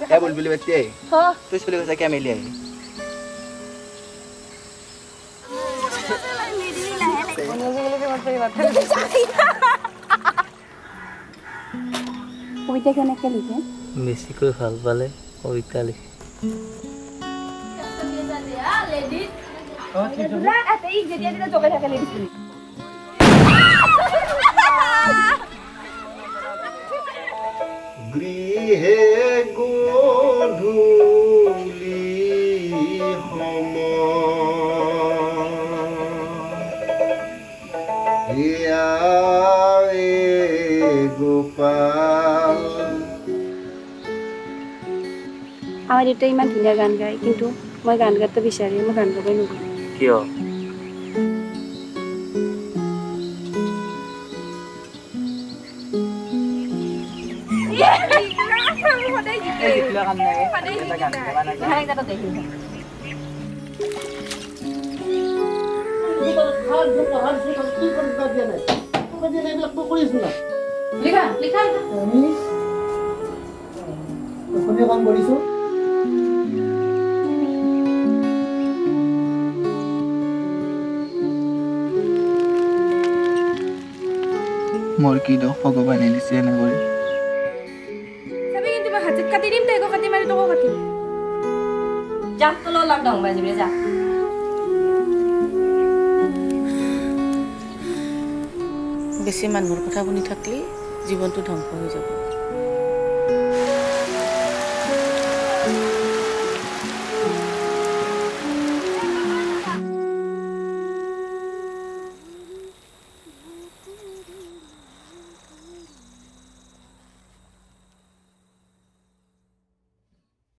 क्या बुलबुली बच्ची आई हाँ तो इस बुलबुली क्या मिली आई কবিতা কেনেকৈ লিখে বেছিকৈ ভালো পালে কবিতা লিখে লেডিজ সময় গোপাল আমাৰ দেউতাই ইমান ধুনীয়া গান গায় কিন্তু মই গান গাতো বিচাৰি মই গান গাবই নোৱাৰোঁ কিয় মোৰ কি দোষ ভগৱানে দিছে এনে কৰি চাবি কিন্তু মই হাতত কাটি দিম তাইকো কাটি মাৰি তোকো কাটিম যা তোৰ লগত লকডাউন বাজি বোলে বেছি মানুহৰ কথা শুনি থাকিলে জীৱনটো ধ্বংস হৈ যাব।